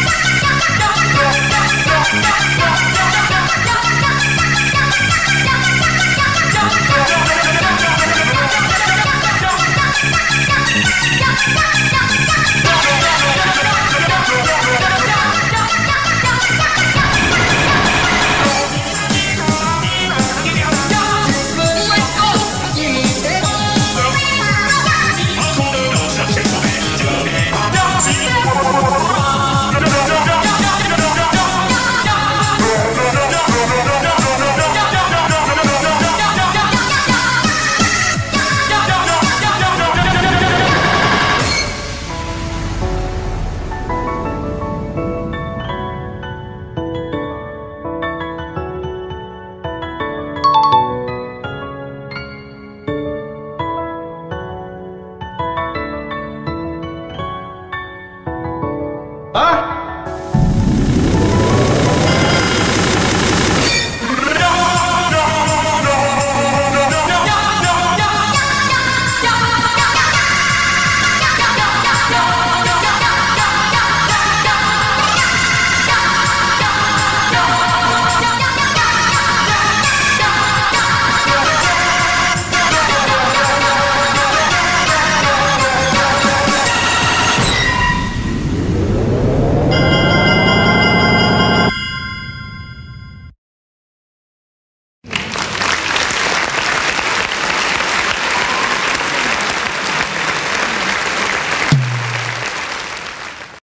Yeah.